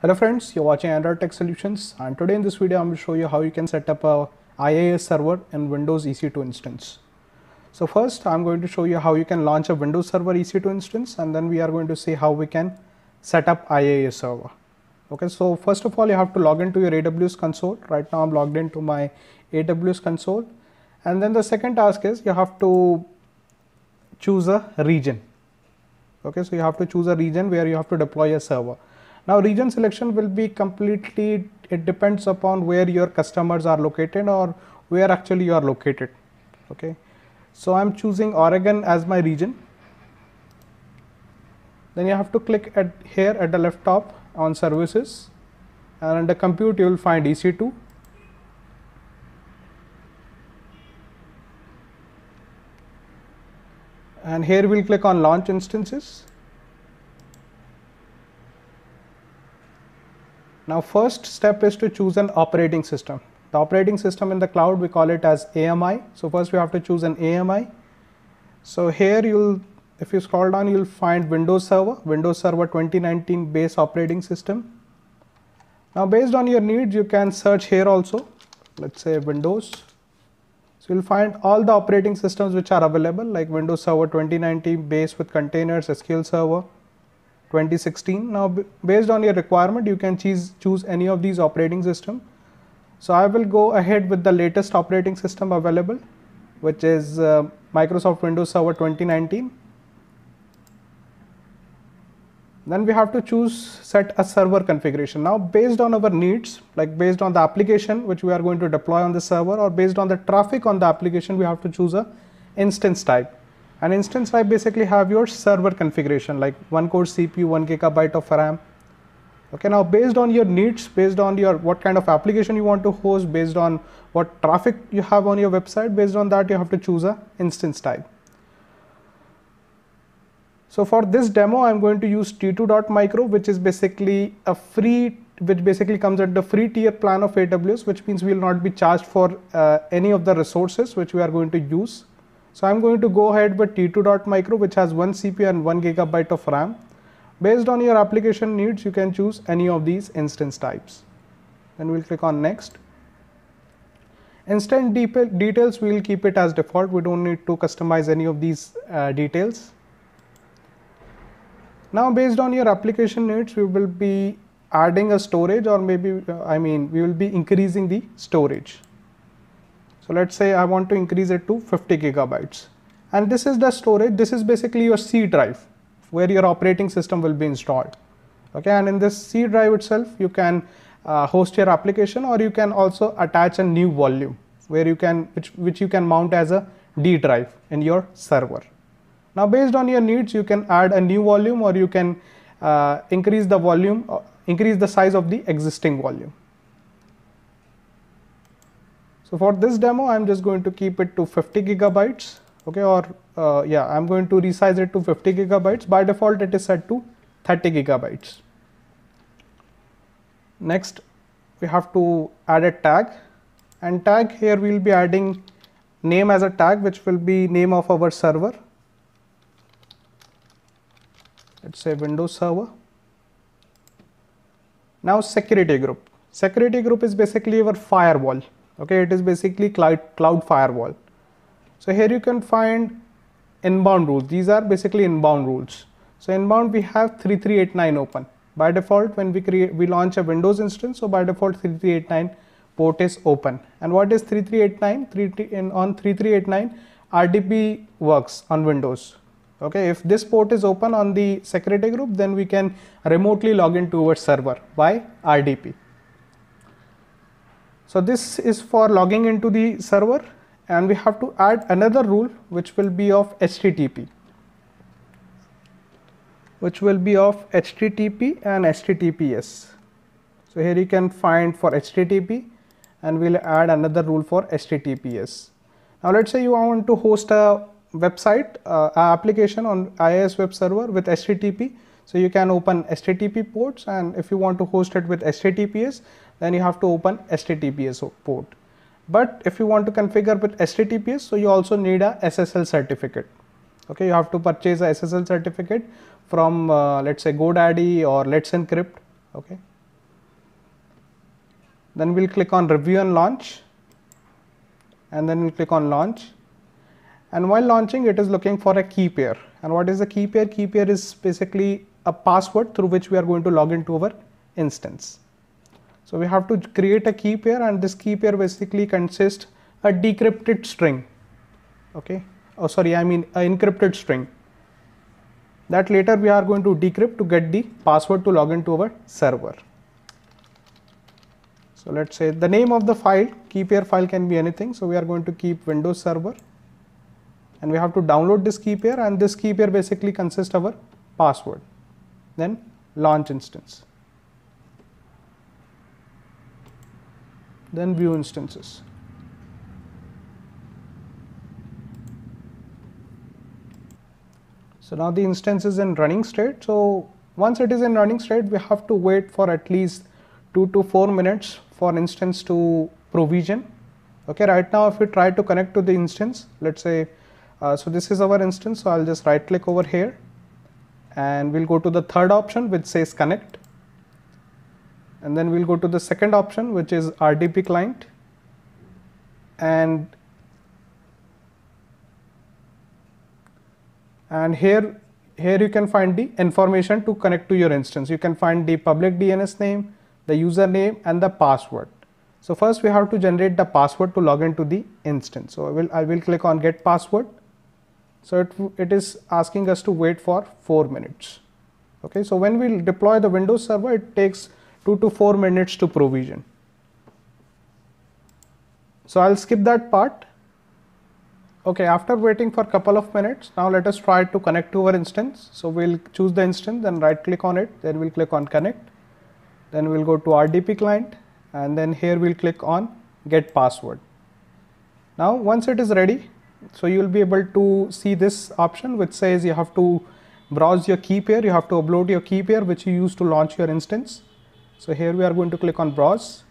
Hello friends, you're watching Android Tech Solutions and today in this video I'm going to show you how you can set up a IIS server in Windows EC2 instance. So first I'm going to show you how you can launch a Windows Server EC2 instance and then we are going to see how we can set up IIS server. Okay, so first of all you have to log into your AWS console. Right now I'm logged into my AWS console and then the second task is you have to choose a region. Okay, so you have to choose a region where you have to deploy a server. Now region selection will be completely, it depends upon where your customers are located or where actually you are located. Okay. So I'm choosing Oregon as my region. Then you have to click at here at the left top on services and under compute you will find EC2. And here we'll click on launch instances Now first step is to choose an operating system. The operating system in the cloud we call it as AMI. So first we have to choose an AMI. So here you'll if you scroll down you'll find Windows Server, Windows Server 2019 base operating system. Now based on your needs you can search here also. Let's say Windows. So you'll find all the operating systems which are available like Windows Server 2019 base with containers, SQL Server, 2016. Now based on your requirement you can choose, choose any of these operating system. So I will go ahead with the latest operating system available which is uh, Microsoft Windows Server 2019. Then we have to choose set a server configuration. Now based on our needs like based on the application which we are going to deploy on the server or based on the traffic on the application we have to choose a instance type. An instance type basically have your server configuration like one core CPU, one gigabyte of RAM. Okay, now based on your needs, based on your what kind of application you want to host, based on what traffic you have on your website, based on that you have to choose a instance type. So for this demo, I'm going to use T2.micro, which is basically a free, which basically comes at the free tier plan of AWS, which means we will not be charged for uh, any of the resources which we are going to use. So I'm going to go ahead with T2.micro which has one CPU and one gigabyte of RAM. Based on your application needs, you can choose any of these instance types. Then we'll click on next. Instant details, we will keep it as default. We don't need to customize any of these uh, details. Now based on your application needs, we will be adding a storage or maybe, uh, I mean, we will be increasing the storage. So let's say I want to increase it to 50 gigabytes. And this is the storage. This is basically your C drive where your operating system will be installed. Okay, and in this C drive itself, you can uh, host your application or you can also attach a new volume where you can, which, which you can mount as a D drive in your server. Now based on your needs, you can add a new volume or you can uh, increase the volume, uh, increase the size of the existing volume. So for this demo, I'm just going to keep it to 50 gigabytes. Okay, or uh, yeah, I'm going to resize it to 50 gigabytes. By default, it is set to 30 gigabytes. Next, we have to add a tag and tag here we'll be adding name as a tag which will be name of our server. Let's say Windows Server. Now security group. Security group is basically our firewall okay it is basically cloud cloud firewall. So here you can find inbound rules. These are basically inbound rules. So inbound we have 3389 open. By default when we create we launch a windows instance so by default 3389 port is open. And what is 3389 3 in on 3389 rdp works on windows. Okay if this port is open on the security group then we can remotely log into our server. By rdp so this is for logging into the server and we have to add another rule which will be of HTTP which will be of HTTP and HTTPS. So here you can find for HTTP and we'll add another rule for HTTPS. Now let's say you want to host a website, uh, application on IIS web server with HTTP. So you can open HTTP ports and if you want to host it with HTTPS, then you have to open HTTPS port. But if you want to configure with HTTPS, so you also need a SSL certificate. Okay, you have to purchase a SSL certificate from uh, let's say GoDaddy or Let's Encrypt. Okay, then we'll click on review and launch and then we'll click on launch and while launching it is looking for a key pair and what is the key pair key pair is basically a password through which we are going to log into our instance so we have to create a key pair and this key pair basically consists a decrypted string. Okay? Oh sorry i mean an encrypted string. That later we are going to decrypt to get the password to log into our server. So let's say the name of the file key pair file can be anything. So we are going to keep windows server. And we have to download this key pair and this key pair basically consists of our password. Then launch instance then view instances. So now the instance is in running state. So once it is in running state we have to wait for at least 2 to 4 minutes for instance to provision. Okay right now if we try to connect to the instance let's say uh, so this is our instance. So I'll just right click over here and we'll go to the third option which says connect and then we'll go to the second option which is RDP client. And and here here you can find the information to connect to your instance. You can find the public DNS name the username and the password. So first we have to generate the password to log into the instance. So I will I will click on get password. So it, it is asking us to wait for 4 minutes. Okay, so when we deploy the Windows server, it takes 2 to 4 minutes to provision. So I'll skip that part. Okay, after waiting for a couple of minutes, now let us try to connect to our instance. So we'll choose the instance, then right click on it, then we'll click on connect. Then we'll go to RDP client and then here we'll click on get password. Now once it is ready, so you will be able to see this option which says you have to browse your key pair, you have to upload your key pair which you use to launch your instance. So here we are going to click on browse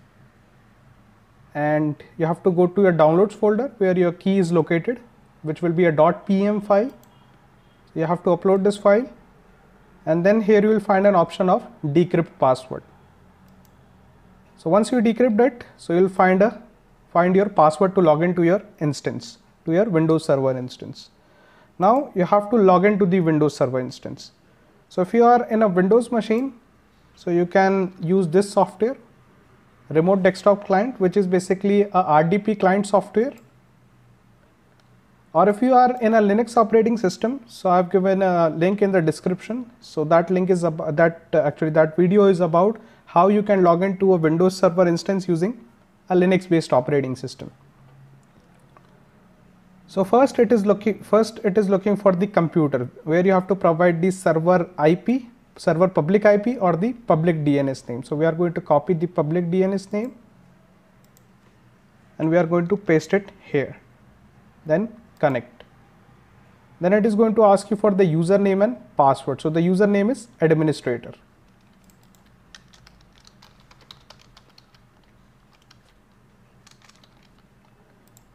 and you have to go to your downloads folder where your key is located which will be a .pem file. You have to upload this file and then here you will find an option of decrypt password. So once you decrypt it, so you will find a find your password to log into your instance to your Windows Server instance. Now you have to log into the Windows Server instance. So if you are in a Windows machine, so you can use this software, Remote Desktop Client, which is basically a RDP client software. Or if you are in a Linux operating system, so I've given a link in the description. So that link is about that uh, actually that video is about how you can log into a Windows Server instance using a Linux based operating system. So first it is looking first it is looking for the computer where you have to provide the server IP, server public IP or the public DNS name. So we are going to copy the public DNS name and we are going to paste it here. Then connect. Then it is going to ask you for the username and password. So the username is administrator.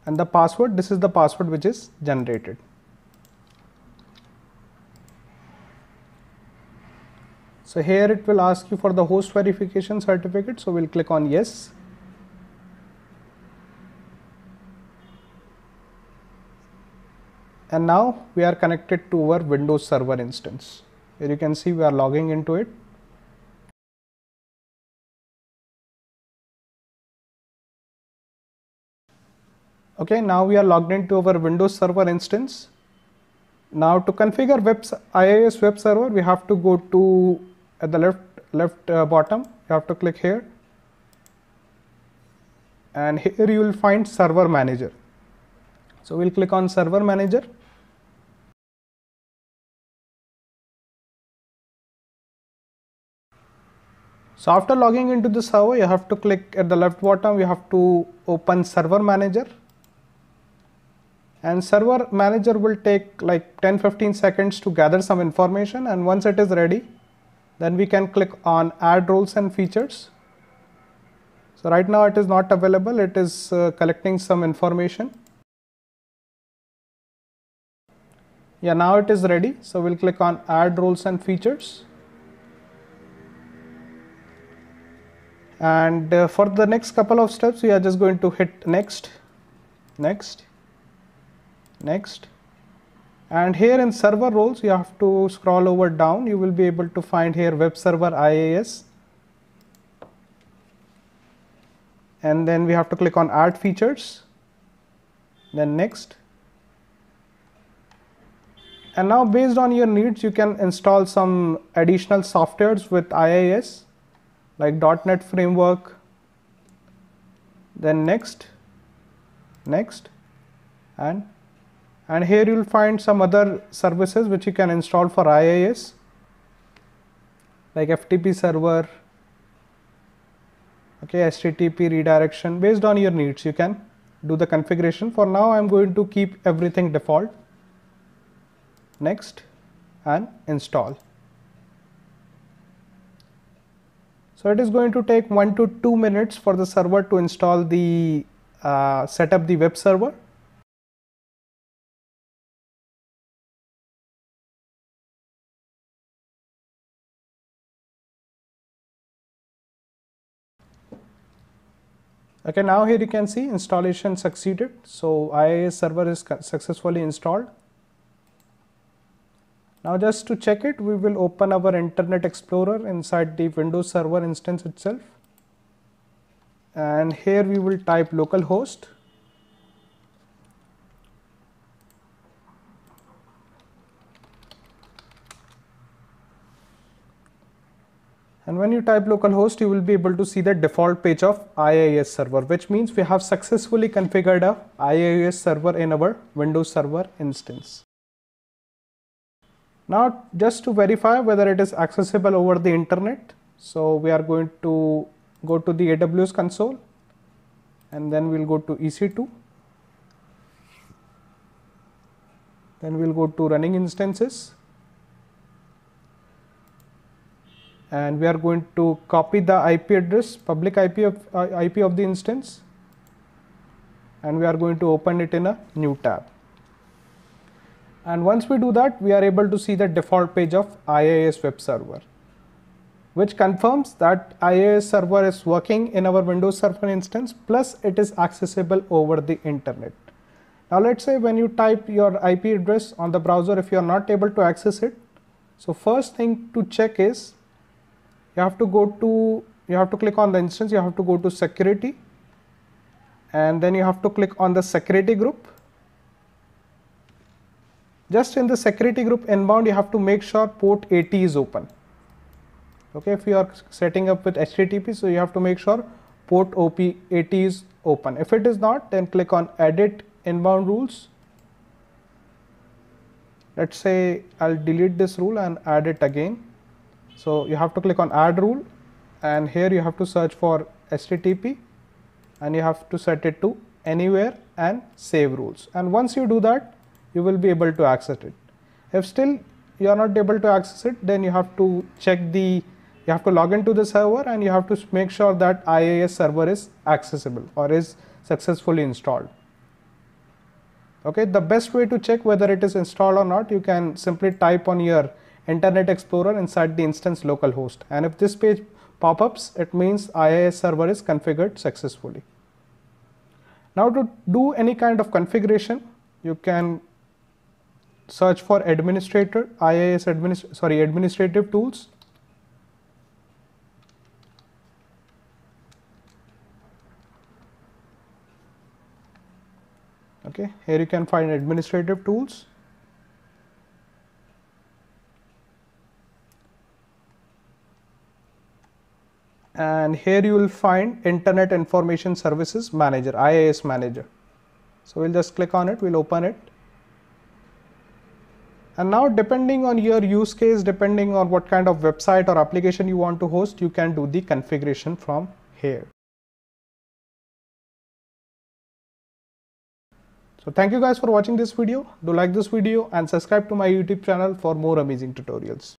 and the password this is the password which is generated. So here it will ask you for the host verification certificate so we'll click on yes. And now we are connected to our Windows Server instance. Here you can see we are logging into it okay now we are logged into our windows server instance now to configure web IIS web server we have to go to at the left left uh, bottom you have to click here. And here you will find server manager. So we'll click on server manager. So after logging into the server you have to click at the left bottom you have to open server manager. And server manager will take like 10 15 seconds to gather some information and once it is ready then we can click on add roles and features. So right now it is not available. It is uh, collecting some information. Yeah now it is ready. So we'll click on add roles and features. And uh, for the next couple of steps we are just going to hit next. Next. Next and here in server roles you have to scroll over down. You will be able to find here web server IIS and then we have to click on add features. Then next. And now based on your needs you can install some additional softwares with IIS like .NET framework. Then next. Next. And and here you will find some other services which you can install for IIS like FTP server okay HTTP redirection. Based on your needs you can do the configuration. For now I am going to keep everything default. Next and install. So it is going to take one to two minutes for the server to install the uh, set up the web server. Okay, now here you can see installation succeeded. So IIS server is successfully installed. Now just to check it, we will open our Internet Explorer inside the Windows Server instance itself. And here we will type localhost. And when you type localhost, you will be able to see the default page of IIS server, which means we have successfully configured a IIS server in our Windows Server instance. Now just to verify whether it is accessible over the internet, so we are going to go to the AWS console and then we'll go to EC2. Then we'll go to running instances and we are going to copy the IP address, public IP of, uh, IP of the instance and we are going to open it in a new tab and once we do that we are able to see the default page of IIS web server which confirms that IIS server is working in our Windows Server instance plus it is accessible over the internet. Now let's say when you type your IP address on the browser if you are not able to access it. So first thing to check is you have to go to you have to click on the instance you have to go to security and then you have to click on the security group. Just in the security group inbound you have to make sure port 80 is open. Okay if you are setting up with http so you have to make sure port op 80 is open. If it is not then click on edit inbound rules. Let's say i'll delete this rule and add it again so you have to click on add rule and here you have to search for http and you have to set it to anywhere and save rules and once you do that you will be able to access it. If still you are not able to access it, then you have to check the, you have to log into the server and you have to make sure that IIS server is accessible or is successfully installed. Okay, the best way to check whether it is installed or not, you can simply type on your Internet Explorer inside the instance localhost. And if this page pop-ups, it means IIS server is configured successfully. Now to do any kind of configuration, you can search for administrator IIS administ sorry administrative tools okay here you can find administrative tools and here you will find internet information services manager IIS manager so we'll just click on it we'll open it and now depending on your use case, depending on what kind of website or application you want to host, you can do the configuration from here. So thank you guys for watching this video. Do like this video and subscribe to my YouTube channel for more amazing tutorials.